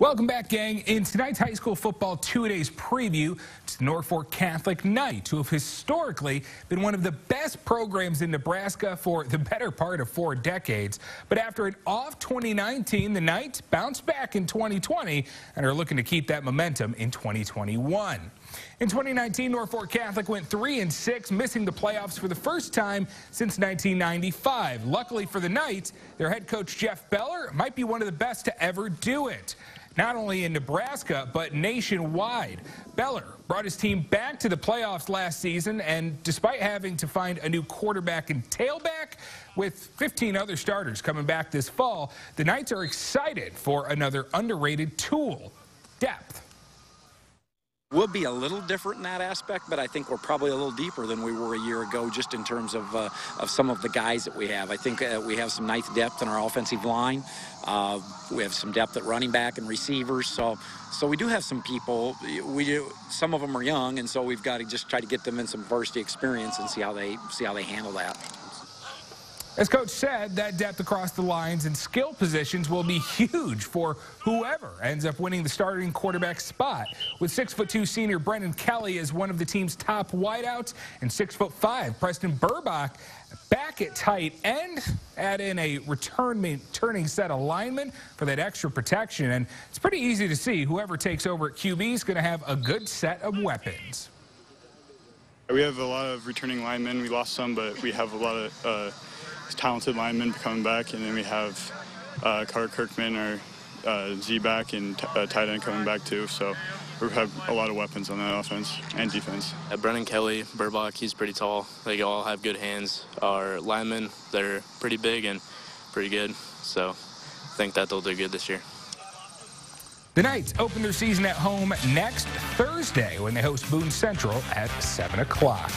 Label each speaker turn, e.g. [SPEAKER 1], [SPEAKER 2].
[SPEAKER 1] Welcome back, gang. In tonight's high school football two-days preview, it's Norfolk Catholic Knights, who have historically been one of the best programs in Nebraska for the better part of four decades. But after an off 2019, the Knights bounced back in 2020 and are looking to keep that momentum in 2021. In 2019, Norfolk Catholic went 3 and 6, missing the playoffs for the first time since 1995. Luckily for the Knights, their head coach Jeff Bellar might be one of the best to ever do it not only in Nebraska, but nationwide. Bellar brought his team back to the playoffs last season, and despite having to find a new quarterback and tailback, with 15 other starters coming back this fall, the Knights are excited for another underrated tool, depth.
[SPEAKER 2] We'll be a little different in that aspect, but I think we're probably a little deeper than we were a year ago just in terms of, uh, of some of the guys that we have. I think uh, we have some nice depth in our offensive line. Uh, we have some depth at running back and receivers. So, so we do have some people. We do. Some of them are young, and so we've got to just try to get them in some varsity experience and see how they see how they handle that.
[SPEAKER 1] As coach said, that depth across the lines and skill positions will be huge for whoever ends up winning the starting quarterback spot. With six foot two senior Brendan Kelly as one of the team's top wideouts and six foot five Preston Burbach back at tight end, add in a return turning set alignment for that extra protection. And it's pretty easy to see whoever takes over at QB is going to have a good set of weapons.
[SPEAKER 3] We have a lot of returning linemen. We lost some, but we have a lot of uh, talented linemen coming back, and then we have uh, Carter Kirkman, our uh, Z back, and uh, tight end coming back too. So we have a lot of weapons on that offense and defense.
[SPEAKER 4] Uh, Brennan Kelly, Burbach, he's pretty tall. They all have good hands. Our linemen, they're pretty big and pretty good. So I think that they'll do good this year.
[SPEAKER 1] The Knights open their season at home next Thursday when they host Boone Central at 7 o'clock.